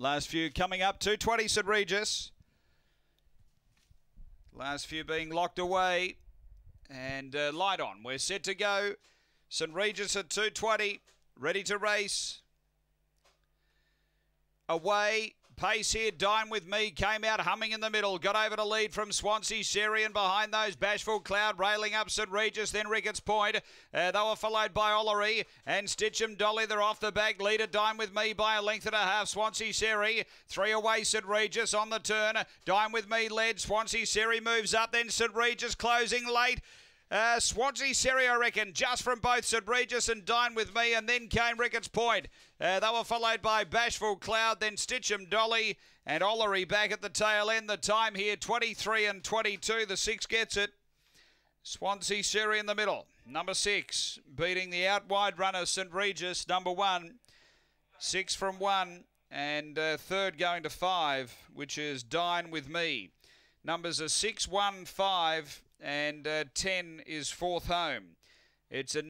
Last few coming up. 220 St Regis. Last few being locked away. And uh, light on. We're set to go. St Regis at 220. Ready to race. Away. Pace here, Dine With Me came out humming in the middle, got over to lead from Swansea and behind those Bashful Cloud railing up St Regis, then Ricketts Point. Uh, they were followed by Ollery and Stitchem Dolly. They're off the back. Leader Dine With Me by a length and a half. Swansea Siri three away St Regis on the turn. Dine With Me led. Swansea Siri moves up, then St Regis closing late. Uh, Swansea Sherry, I reckon, just from both St Regis and Dine With Me, and then came Ricketts Point. Uh, they were followed by Bashful Cloud, then Stitchem Dolly, and Ollery back at the tail end. The time here, 23 and 22. The six gets it. Swansea Sherry in the middle. Number six, beating the out wide runner, St Regis, number one. Six from one, and uh, third going to five, which is Dine With Me. Numbers are six, one, five, and uh, 10 is fourth home. It's a